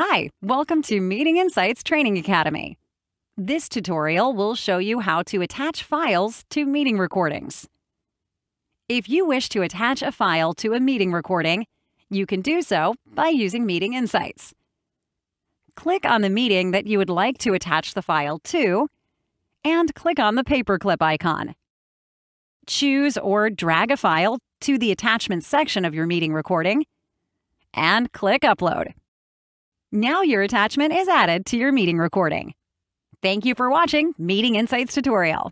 Hi, welcome to Meeting Insights Training Academy. This tutorial will show you how to attach files to meeting recordings. If you wish to attach a file to a meeting recording, you can do so by using Meeting Insights. Click on the meeting that you would like to attach the file to, and click on the paperclip icon. Choose or drag a file to the attachment section of your meeting recording, and click Upload. Now your attachment is added to your meeting recording. Thank you for watching Meeting Insights tutorial.